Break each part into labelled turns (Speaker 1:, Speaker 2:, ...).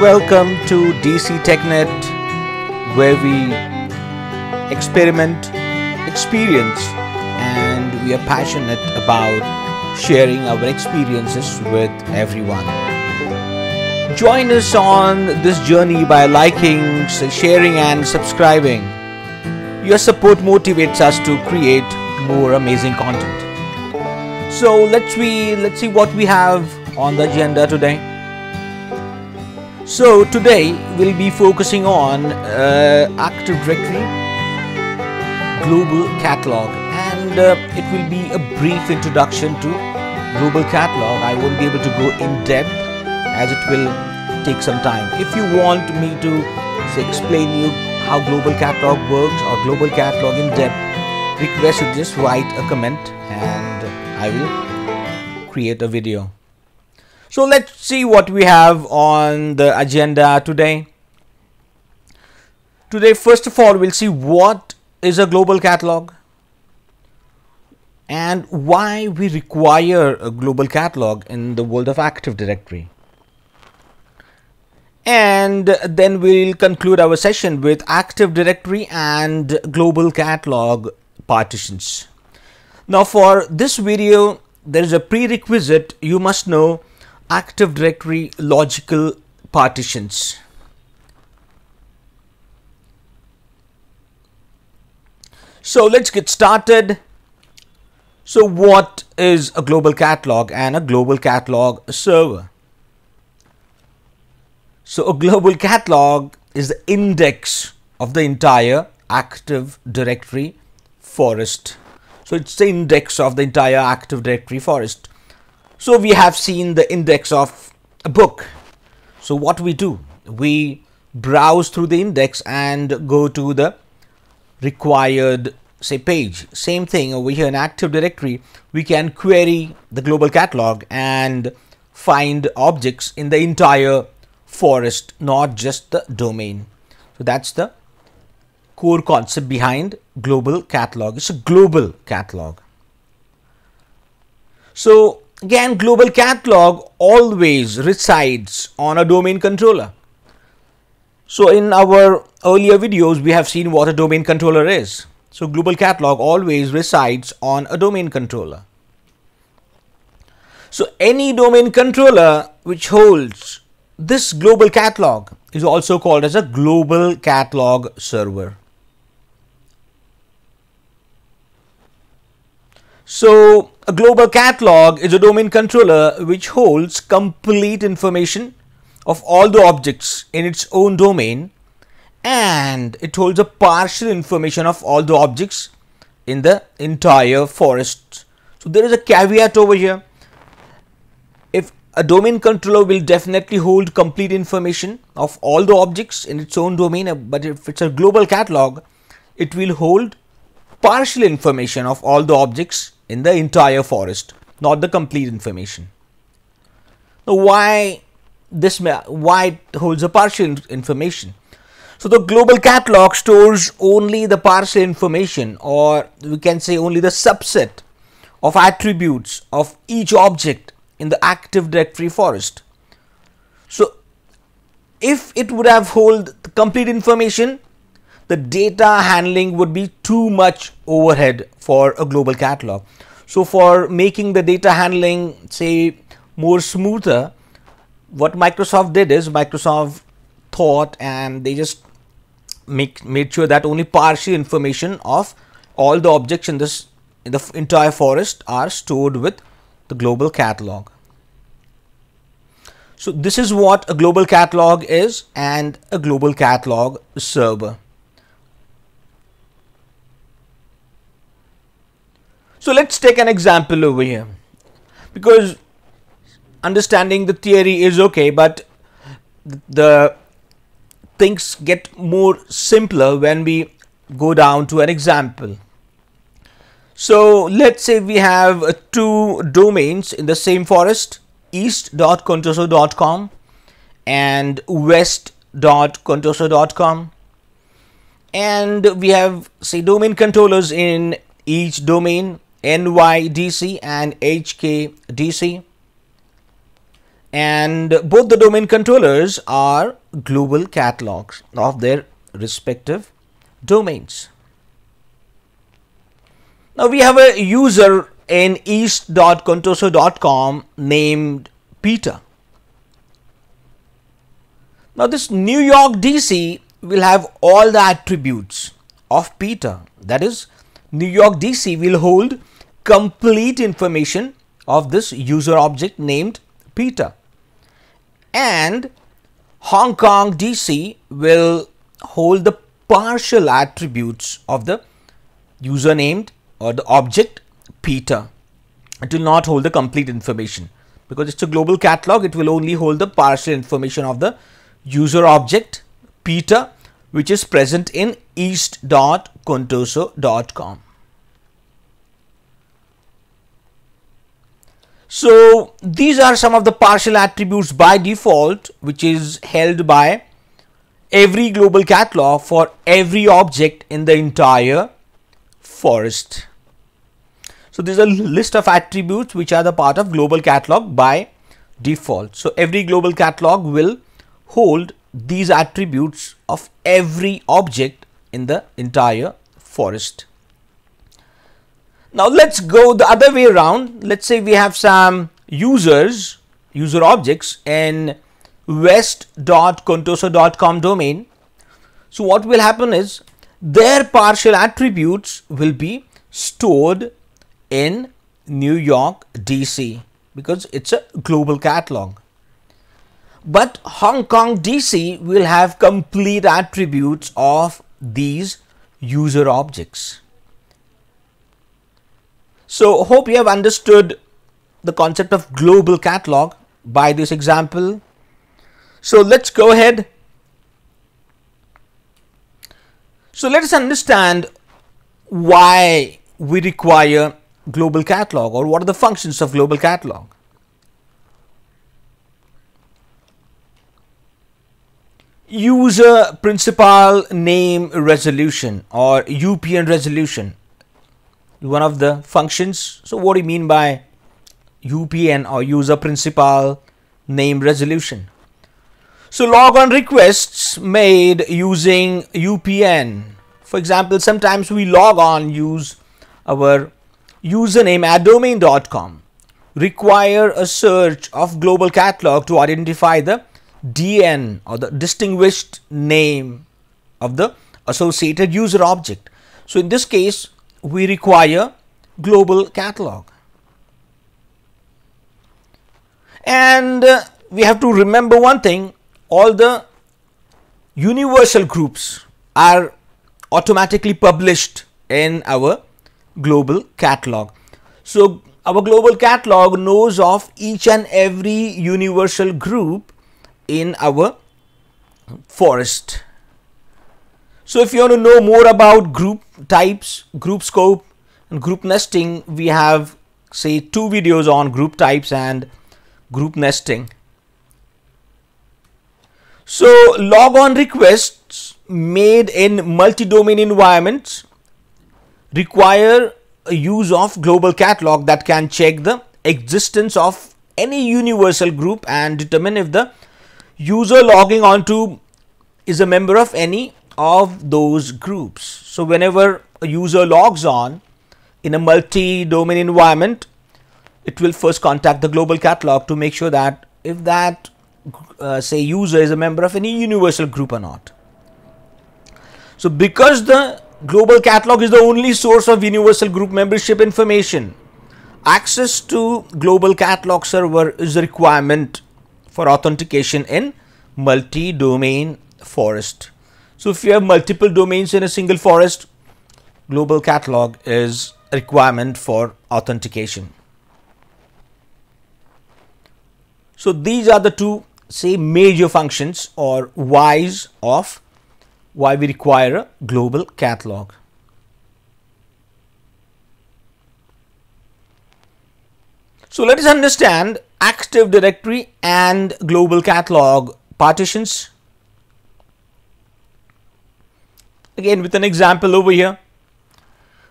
Speaker 1: Welcome to DC TechNet, where we experiment, experience, and we are passionate about sharing our experiences with everyone. Join us on this journey by liking, sharing, and subscribing. Your support motivates us to create more amazing content. So let's we let's see what we have on the agenda today. So today we'll be focusing on uh, Active Directory Global Catalog and uh, it will be a brief introduction to Global Catalog. I won't be able to go in depth as it will take some time. If you want me to say, explain you how Global Catalog works or Global Catalog in depth, request you just write a comment and I will create a video. So let's see what we have on the agenda today. Today, first of all, we'll see what is a global catalog and why we require a global catalog in the world of Active Directory. And then we'll conclude our session with Active Directory and global catalog partitions. Now for this video, there is a prerequisite you must know Active Directory logical partitions. So let's get started. So what is a global catalog and a global catalog server? So a global catalog is the index of the entire Active Directory forest. So it's the index of the entire Active Directory forest. So we have seen the index of a book. So what we do, we browse through the index and go to the required say page. Same thing over here in Active Directory, we can query the global catalog and find objects in the entire forest, not just the domain. So that's the core concept behind global catalog. It's a global catalog. So Again, global catalog always resides on a domain controller. So in our earlier videos, we have seen what a domain controller is. So global catalog always resides on a domain controller. So any domain controller which holds this global catalog is also called as a global catalog server. So a global catalog is a domain controller which holds complete information of all the objects in its own domain and it holds a partial information of all the objects in the entire forest. So there is a caveat over here. If a domain controller will definitely hold complete information of all the objects in its own domain, but if it's a global catalog, it will hold partial information of all the objects in the entire forest, not the complete information. Now, why this why it holds a partial information? So the global catalog stores only the partial information or we can say only the subset of attributes of each object in the active directory forest. So if it would have hold the complete information, the data handling would be too much overhead for a global catalog. So for making the data handling say more smoother, what Microsoft did is Microsoft thought and they just make made sure that only partial information of all the objects in this in the entire forest are stored with the global catalog. So this is what a global catalog is and a global catalog server. So let's take an example over here. Because understanding the theory is okay, but the things get more simpler when we go down to an example. So let's say we have uh, two domains in the same forest east.contoso.com and west.contoso.com and we have say domain controllers in each domain NYDC and HKDC. And both the domain controllers are global catalogs of their respective domains. Now we have a user in east.contoso.com named Peter. Now this New York DC will have all the attributes of Peter. That is, New York DC will hold complete information of this user object named Peter. And Hong Kong DC will hold the partial attributes of the user named or the object Peter. It will not hold the complete information because it's a global catalog. It will only hold the partial information of the user object Peter which is present in east.contoso.com. So these are some of the partial attributes by default which is held by every global catalog for every object in the entire forest. So this is a list of attributes which are the part of global catalog by default. So every global catalog will hold these attributes of every object in the entire forest. Now let's go the other way around. Let's say we have some users, user objects in west.contoso.com domain. So what will happen is their partial attributes will be stored in New York DC because it's a global catalog. But Hong Kong DC will have complete attributes of these user objects. So hope you have understood the concept of global catalog by this example. So let's go ahead. So let us understand why we require global catalog or what are the functions of global catalog. user principal name resolution or UPN resolution one of the functions. So what do you mean by UPN or user principal name resolution? So logon requests made using UPN for example sometimes we log on use our username at domain.com require a search of global catalog to identify the DN or the distinguished name of the associated user object. So in this case, we require global catalog. And uh, we have to remember one thing, all the universal groups are automatically published in our global catalog. So our global catalog knows of each and every universal group in our forest. So if you want to know more about group types, group scope and group nesting, we have say two videos on group types and group nesting. So log on requests made in multi-domain environments require a use of global catalog that can check the existence of any universal group and determine if the user logging onto is a member of any of those groups. So whenever a user logs on in a multi-domain environment, it will first contact the global catalog to make sure that if that uh, say user is a member of any universal group or not. So because the global catalog is the only source of universal group membership information, access to global catalog server is a requirement for authentication in multi-domain forest. So if you have multiple domains in a single forest, global catalog is a requirement for authentication. So these are the two say major functions or whys of why we require a global catalog. So let us understand Active Directory and Global Catalog partitions. Again with an example over here.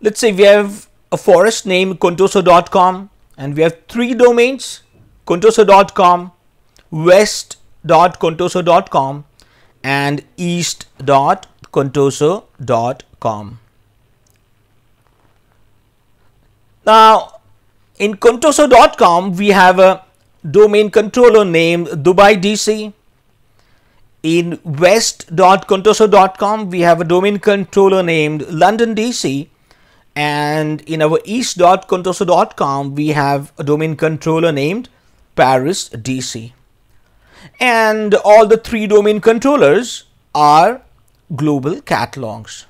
Speaker 1: Let's say we have a forest named contoso.com and we have three domains contoso.com, west.contoso.com and east.contoso.com. Now, in contoso.com, we have a domain controller named Dubai DC. In west.contoso.com, we have a domain controller named London DC. And in our east.contoso.com, we have a domain controller named Paris DC. And all the three domain controllers are global catalogs.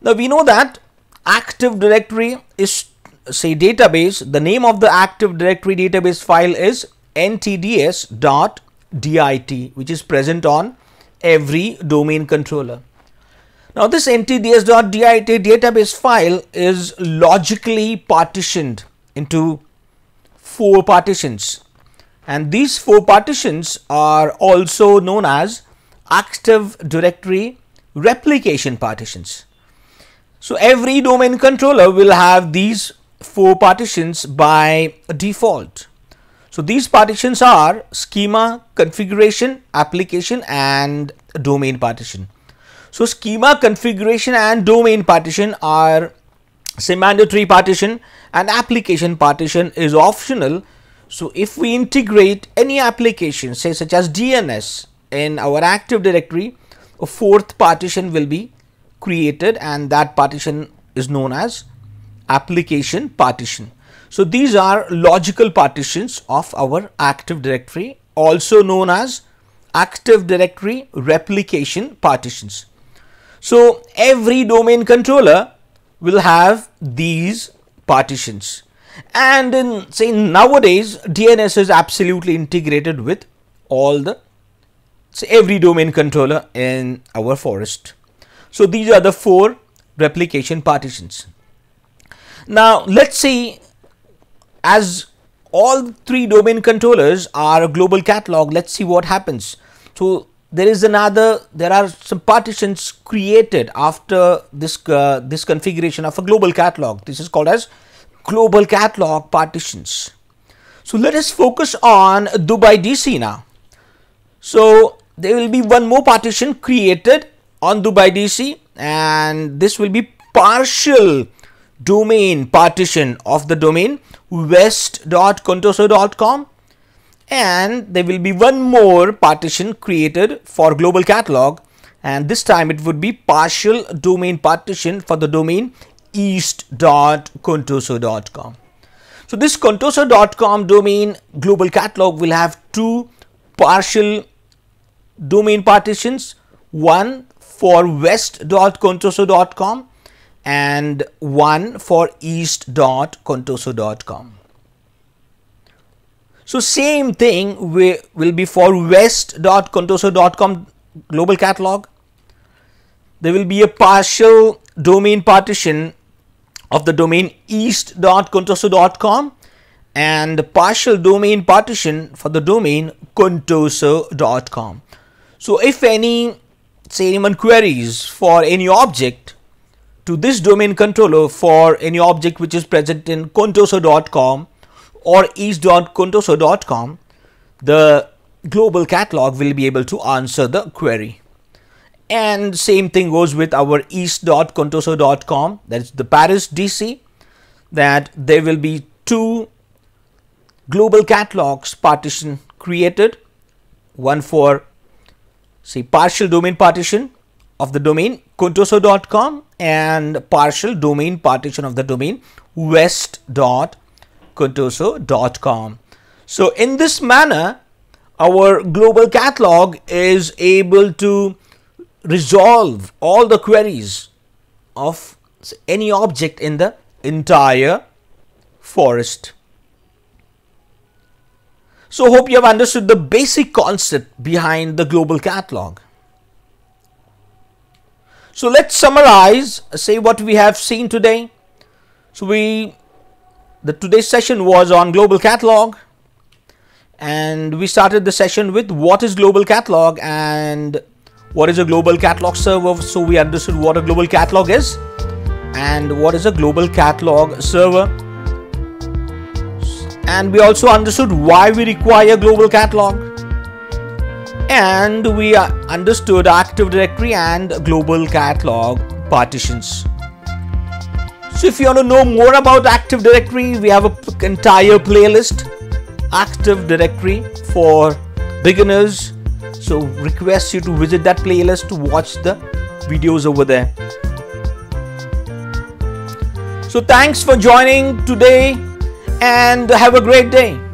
Speaker 1: Now we know that Active Directory is say database. The name of the Active Directory database file is ntds.dit which is present on every domain controller. Now this ntds.dit database file is logically partitioned into four partitions and these four partitions are also known as Active Directory replication partitions. So every domain controller will have these four partitions by default. So these partitions are schema, configuration, application and domain partition. So schema, configuration and domain partition are mandatory partition and application partition is optional. So if we integrate any application say such as DNS in our active directory, a fourth partition will be created and that partition is known as application partition. So these are logical partitions of our Active Directory also known as Active Directory replication partitions. So every domain controller will have these partitions and in say nowadays DNS is absolutely integrated with all the say every domain controller in our forest. So these are the four replication partitions. Now let's see as all three domain controllers are a global catalog, let's see what happens. So there is another, there are some partitions created after this, uh, this configuration of a global catalog. This is called as global catalog partitions. So let us focus on Dubai DC now. So there will be one more partition created on Dubai DC and this will be partial domain partition of the domain west.contoso.com and there will be one more partition created for global catalog. And this time it would be partial domain partition for the domain east.contoso.com. So this contoso.com domain global catalog will have two partial domain partitions, one for west.contoso.com and one for east.contoso.com. So same thing we will be for west.contoso.com global catalog. There will be a partial domain partition of the domain east.contoso.com and partial domain partition for the domain contoso.com. So if any say anyone queries for any object to this domain controller for any object which is present in contoso.com or east.contoso.com, the global catalog will be able to answer the query. And same thing goes with our east.contoso.com, that's the Paris DC, that there will be two global catalogs partition created, one for say partial domain partition of the domain contoso.com and partial domain partition of the domain west.contoso.com. So in this manner, our global catalog is able to resolve all the queries of any object in the entire forest. So hope you have understood the basic concept behind the global catalog. So let's summarize, say what we have seen today. So we, the today's session was on global catalog and we started the session with what is global catalog and what is a global catalog server. So we understood what a global catalog is and what is a global catalog server and we also understood why we require global catalog and we understood active directory and global catalog partitions. So if you want to know more about active directory we have an entire playlist. Active directory for beginners. So request you to visit that playlist to watch the videos over there. So thanks for joining today and have a great day